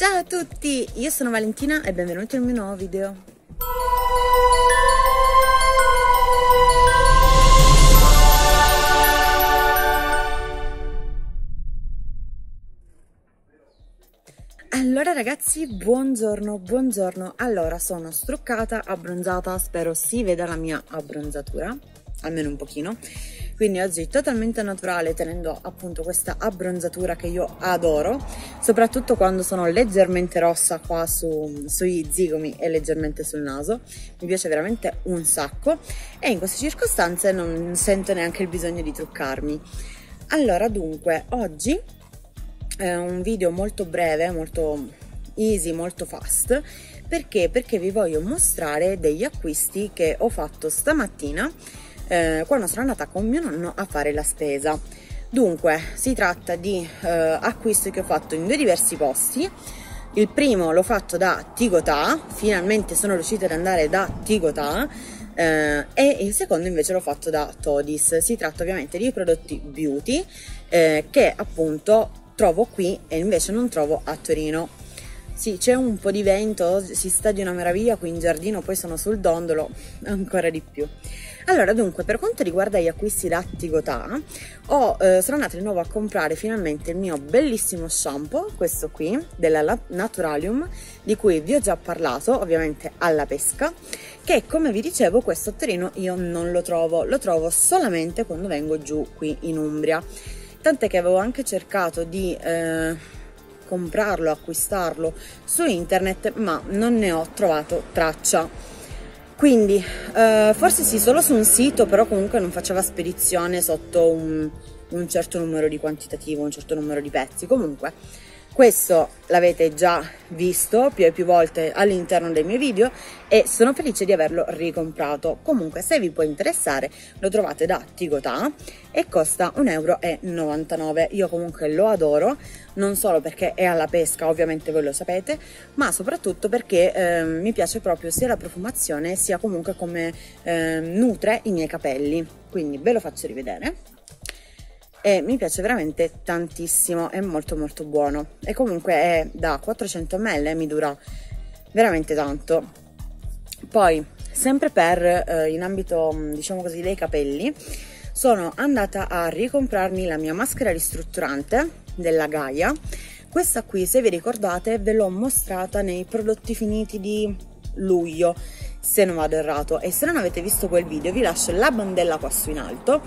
Ciao a tutti, io sono Valentina e benvenuti nel mio nuovo video. Allora ragazzi, buongiorno, buongiorno. Allora, sono struccata, abbronzata, spero si veda la mia abbronzatura, almeno un pochino quindi oggi totalmente naturale tenendo appunto questa abbronzatura che io adoro soprattutto quando sono leggermente rossa qua su, sui zigomi e leggermente sul naso. Mi piace veramente un sacco e in queste circostanze non sento neanche il bisogno di truccarmi. Allora dunque oggi è un video molto breve molto easy molto fast. Perché? Perché vi voglio mostrare degli acquisti che ho fatto stamattina eh, quando sono andata con mio nonno a fare la spesa. Dunque, si tratta di eh, acquisti che ho fatto in due diversi posti. Il primo l'ho fatto da Tigotà, finalmente sono riuscita ad andare da Tigotà eh, e il secondo invece l'ho fatto da Todis. Si tratta ovviamente di prodotti beauty eh, che appunto trovo qui e invece non trovo a Torino. Sì, c'è un po' di vento, si sta di una meraviglia qui in giardino, poi sono sul dondolo, ancora di più. Allora, dunque, per quanto riguarda gli acquisti da Tigotà, ho, eh, sono andata di nuovo a comprare finalmente il mio bellissimo shampoo, questo qui, della Naturalium, di cui vi ho già parlato, ovviamente alla pesca, che come vi dicevo questo a io non lo trovo, lo trovo solamente quando vengo giù qui in Umbria. Tant'è che avevo anche cercato di... Eh, comprarlo, acquistarlo su internet, ma non ne ho trovato traccia. Quindi, eh, forse sì, solo su un sito, però comunque non faceva spedizione sotto un, un certo numero di quantitativo, un certo numero di pezzi. Comunque, questo l'avete già visto più e più volte all'interno dei miei video e sono felice di averlo ricomprato. Comunque se vi può interessare lo trovate da Tigotà e costa 1,99 euro. Io comunque lo adoro, non solo perché è alla pesca, ovviamente voi lo sapete, ma soprattutto perché eh, mi piace proprio sia la profumazione sia comunque come eh, nutre i miei capelli. Quindi ve lo faccio rivedere e mi piace veramente tantissimo, è molto molto buono e comunque è da 400 ml, mi dura veramente tanto. Poi, sempre per eh, in ambito diciamo così dei capelli, sono andata a ricomprarmi la mia maschera ristrutturante della Gaia. Questa qui, se vi ricordate, ve l'ho mostrata nei prodotti finiti di luglio se non vado errato. E se non avete visto quel video vi lascio la bandella qua su in alto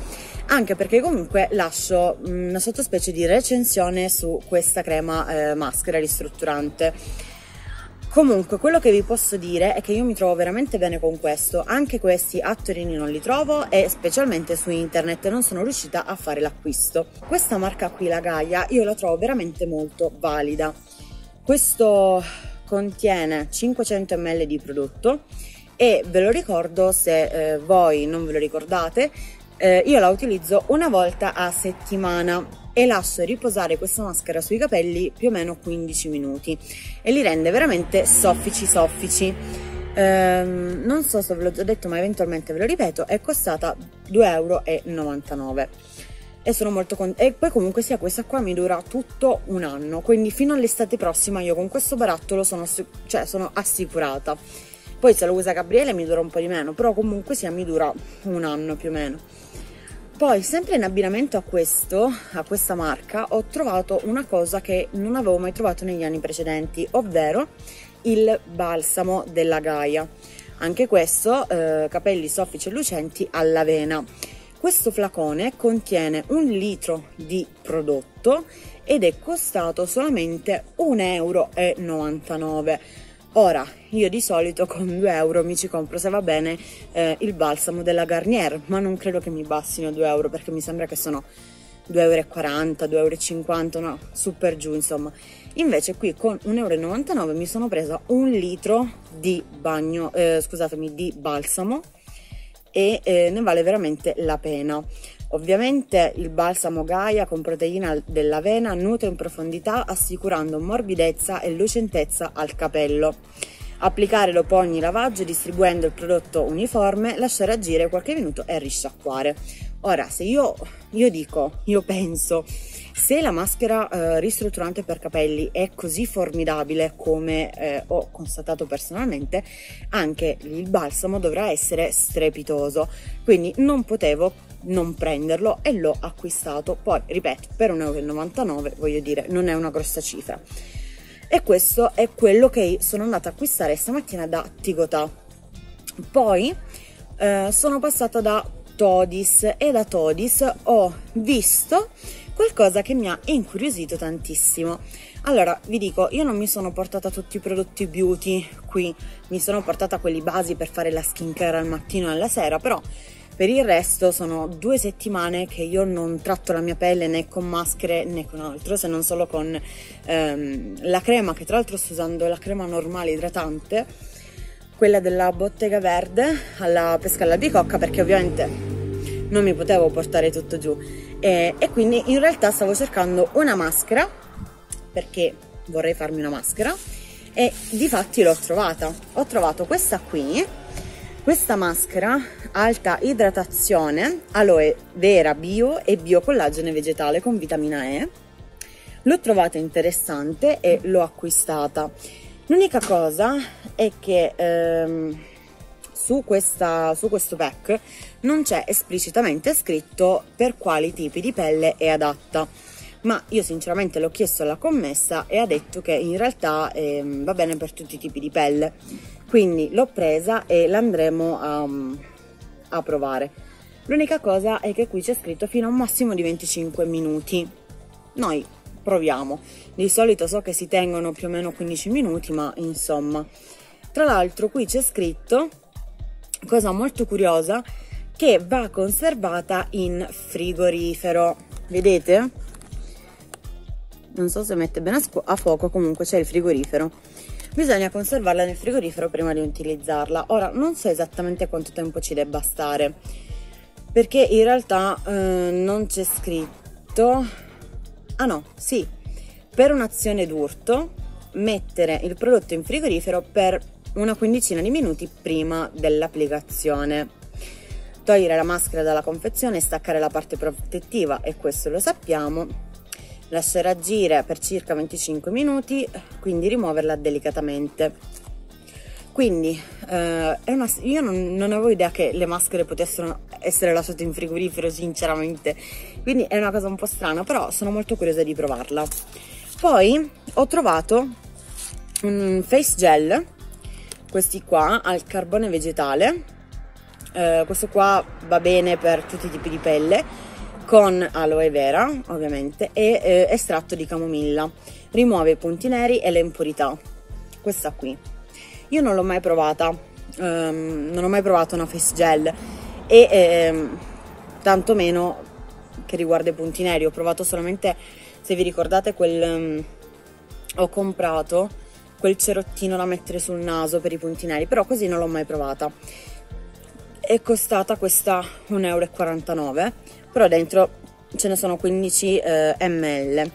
anche perché comunque lascio mm, una sottospecie di recensione su questa crema eh, maschera ristrutturante. Comunque quello che vi posso dire è che io mi trovo veramente bene con questo. Anche questi a Torini non li trovo e specialmente su internet non sono riuscita a fare l'acquisto. Questa marca qui la Gaia io la trovo veramente molto valida. Questo contiene 500 ml di prodotto e ve lo ricordo se eh, voi non ve lo ricordate eh, io la utilizzo una volta a settimana e lascio riposare questa maschera sui capelli più o meno 15 minuti e li rende veramente soffici soffici. Ehm, non so se ve l'ho già detto ma eventualmente ve lo ripeto è costata 2,99 euro e sono molto contenta e poi comunque sia questa qua mi dura tutto un anno quindi fino all'estate prossima io con questo barattolo sono, cioè, sono assicurata poi se lo usa Gabriele mi dura un po' di meno, però comunque sia mi dura un anno più o meno. Poi, sempre in abbinamento a questo, a questa marca, ho trovato una cosa che non avevo mai trovato negli anni precedenti, ovvero il balsamo della Gaia. Anche questo, eh, capelli soffici e lucenti all'avena. Questo flacone contiene un litro di prodotto ed è costato solamente 1,99 euro Ora, io di solito con 2 euro mi ci compro, se va bene, eh, il balsamo della Garnier, ma non credo che mi bassino 2 euro perché mi sembra che sono 2,40 euro, 2,50 euro, no, su per giù insomma. Invece qui con 1,99 euro mi sono presa un litro di bagno, eh, scusatemi, di balsamo e eh, ne vale veramente la pena. Ovviamente il balsamo Gaia con proteina dell'avena nutre in profondità assicurando morbidezza e lucentezza al capello. Applicare dopo ogni lavaggio distribuendo il prodotto uniforme, lasciare agire qualche minuto e risciacquare. Ora, se io, io dico, io penso, se la maschera eh, ristrutturante per capelli è così formidabile come eh, ho constatato personalmente, anche il balsamo dovrà essere strepitoso. Quindi non potevo non prenderlo e l'ho acquistato. Poi, ripeto, per 1,99 euro, voglio dire, non è una grossa cifra. E questo è quello che sono andata a acquistare stamattina da Tigotà. Poi eh, sono passata da Todis e da Todis ho visto qualcosa che mi ha incuriosito tantissimo. Allora, vi dico, io non mi sono portata tutti i prodotti beauty qui, mi sono portata quelli basi per fare la skincare al mattino e alla sera, però per il resto sono due settimane che io non tratto la mia pelle né con maschere né con altro, se non solo con ehm, la crema, che tra l'altro sto usando la crema normale idratante, quella della bottega verde alla pesca all'albicocca perché ovviamente non mi potevo portare tutto giù e, e quindi in realtà stavo cercando una maschera perché vorrei farmi una maschera e di fatti l'ho trovata. Ho trovato questa qui questa maschera alta idratazione, aloe vera bio e biocollagene vegetale con vitamina E. L'ho trovata interessante e l'ho acquistata. L'unica cosa è che ehm, su, questa, su questo pack non c'è esplicitamente scritto per quali tipi di pelle è adatta ma io sinceramente l'ho chiesto alla commessa e ha detto che in realtà eh, va bene per tutti i tipi di pelle quindi l'ho presa e l'andremo a, a provare. L'unica cosa è che qui c'è scritto fino a un massimo di 25 minuti. Noi proviamo. Di solito so che si tengono più o meno 15 minuti ma insomma. Tra l'altro qui c'è scritto cosa molto curiosa che va conservata in frigorifero. Vedete? Non so se mette bene a, fuoco comunque c'è il frigorifero bisogna conservarla nel frigorifero prima di utilizzarla. Ora non so esattamente quanto tempo ci debba stare perché in realtà eh, non c'è scritto. Ah no sì. Per un'azione d'urto mettere il prodotto in frigorifero per una quindicina di minuti prima dell'applicazione. Togliere la maschera dalla confezione e staccare la parte protettiva e questo lo sappiamo lasciare agire per circa 25 minuti, quindi rimuoverla delicatamente. Quindi eh, una, io non, non, avevo idea che le maschere potessero essere lasciate in frigorifero, sinceramente, quindi è una cosa un po' strana, però sono molto curiosa di provarla. Poi ho trovato un face gel, questi qua al carbone vegetale, eh, questo qua va bene per tutti i tipi di pelle con aloe vera ovviamente e eh, estratto di camomilla. Rimuove i punti neri e le impurità. Questa qui. Io non l'ho mai provata. Um, non ho mai provato una face gel. E eh, tantomeno che riguarda i punti neri. Ho provato solamente se vi ricordate quel um, ho comprato quel cerottino da mettere sul naso per i punti neri però così non l'ho mai provata. È costata questa 1,49 euro però dentro ce ne sono 15 eh, ml.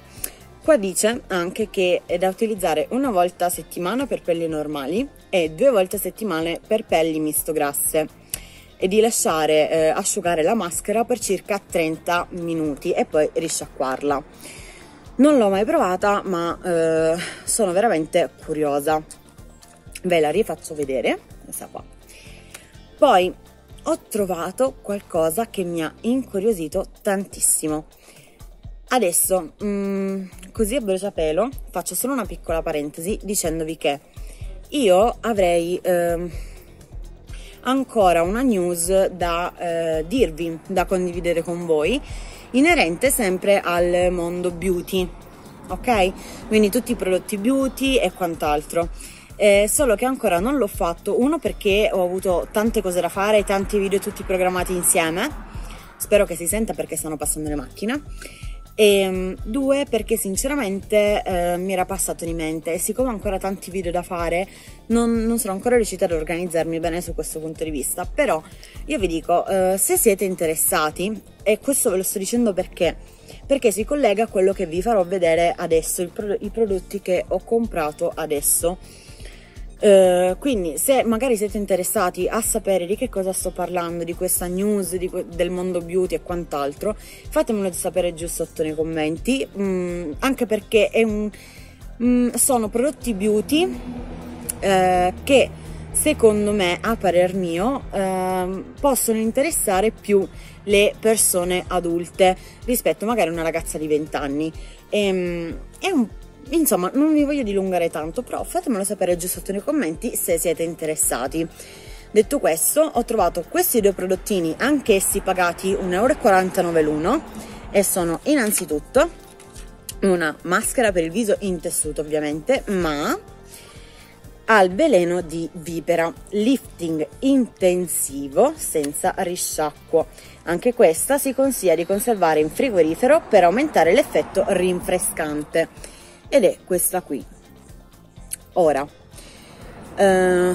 Qua dice anche che è da utilizzare una volta a settimana per pelli normali e due volte a settimana per pelli misto grasse e di lasciare eh, asciugare la maschera per circa 30 minuti e poi risciacquarla. Non l'ho mai provata ma eh, sono veramente curiosa. Ve la rifaccio vedere, qua. Poi ho trovato qualcosa che mi ha incuriosito tantissimo. Adesso, mm, così a bruciapelo, faccio solo una piccola parentesi dicendovi che io avrei eh, ancora una news da eh, dirvi, da condividere con voi, inerente sempre al mondo beauty, ok? Quindi tutti i prodotti beauty e quant'altro eh, solo che ancora non l'ho fatto, uno perché ho avuto tante cose da fare, tanti video tutti programmati insieme, spero che si senta perché stanno passando le macchine, e ehm, due perché sinceramente eh, mi era passato di mente. E siccome ho ancora tanti video da fare non, non, sono ancora riuscita ad organizzarmi bene su questo punto di vista. Però io vi dico eh, se siete interessati e questo ve lo sto dicendo perché perché si collega a quello che vi farò vedere adesso pro i prodotti che ho comprato adesso Uh, quindi se magari siete interessati a sapere di che cosa sto parlando, di questa news di del mondo beauty e quant'altro, fatemelo sapere giù sotto nei commenti, mm, anche perché un, mm, sono prodotti beauty eh, che secondo me, a parer mio, eh, possono interessare più le persone adulte rispetto magari a una ragazza di 20 anni. E, ehm, è un Insomma, non vi voglio dilungare tanto, però fatemelo sapere giù sotto nei commenti se siete interessati. Detto questo, ho trovato questi due prodottini, anch'essi pagati 1,49€ l'uno, e sono innanzitutto una maschera per il viso in tessuto ovviamente, ma al veleno di vipera, lifting intensivo senza risciacquo. Anche questa si consiglia di conservare in frigorifero per aumentare l'effetto rinfrescante ed è questa qui. Ora, eh,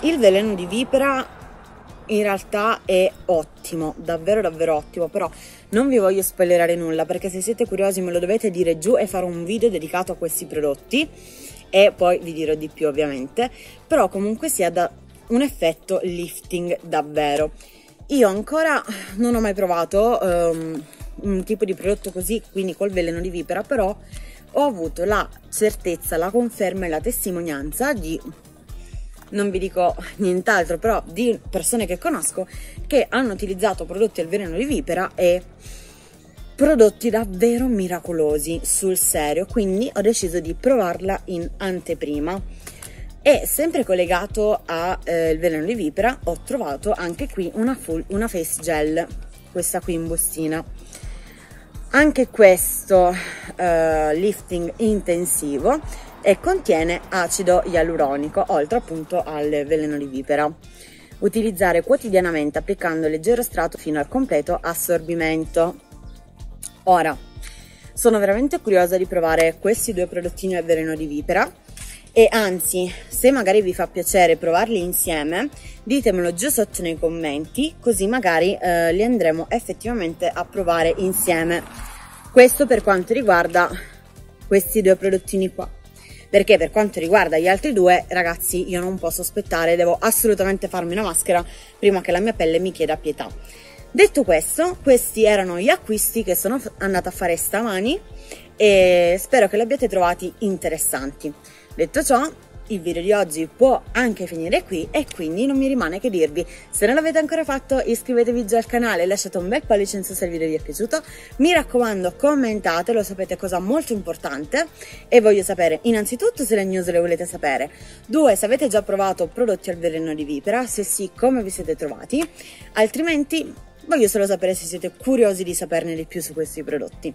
il veleno di vipera in realtà è ottimo, davvero davvero ottimo, però non vi voglio spoilerare nulla perché se siete curiosi me lo dovete dire giù e farò un video dedicato a questi prodotti e poi vi dirò di più ovviamente, però comunque sia da un effetto lifting davvero. Io ancora non ho mai provato um, un tipo di prodotto così, quindi col veleno di vipera, però ho avuto la certezza, la conferma e la testimonianza di non vi dico nient'altro, però di persone che conosco che hanno utilizzato prodotti al veleno di vipera e prodotti davvero miracolosi sul serio, quindi ho deciso di provarla in anteprima. E sempre collegato al eh, veleno di vipera ho trovato anche qui una, full, una face gel, questa qui in bustina anche questo uh, lifting intensivo e contiene acido ialuronico oltre appunto al veleno di vipera. Utilizzare quotidianamente applicando leggero strato fino al completo assorbimento. Ora, sono veramente curiosa di provare questi due prodottini al veleno di vipera e anzi, se magari vi fa piacere provarli insieme, ditemelo giù sotto nei commenti, così magari eh, li andremo effettivamente a provare insieme. Questo per quanto riguarda questi due prodottini qua. Perché per quanto riguarda gli altri due, ragazzi, io non posso aspettare, devo assolutamente farmi una maschera prima che la mia pelle mi chieda pietà. Detto questo, questi erano gli acquisti che sono andata a fare stamani e spero che li abbiate trovati interessanti. Detto ciò, il video di oggi può anche finire qui e quindi non mi rimane che dirvi se non l'avete ancora fatto iscrivetevi già al canale lasciate un bel pollice in su se il video vi è piaciuto. Mi raccomando commentate lo sapete cosa molto importante. E voglio sapere innanzitutto se le news le volete sapere. Due se avete già provato prodotti al veleno di vipera se sì come vi siete trovati. Altrimenti voglio solo sapere se siete curiosi di saperne di più su questi prodotti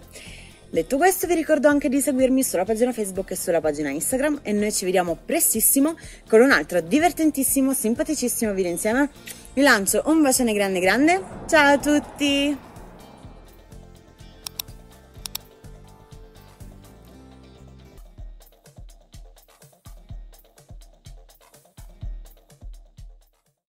Detto questo vi ricordo anche di seguirmi sulla pagina Facebook e sulla pagina Instagram e noi ci vediamo prestissimo con un altro divertentissimo, simpaticissimo video insieme. Vi lancio un bacione grande grande, ciao a tutti!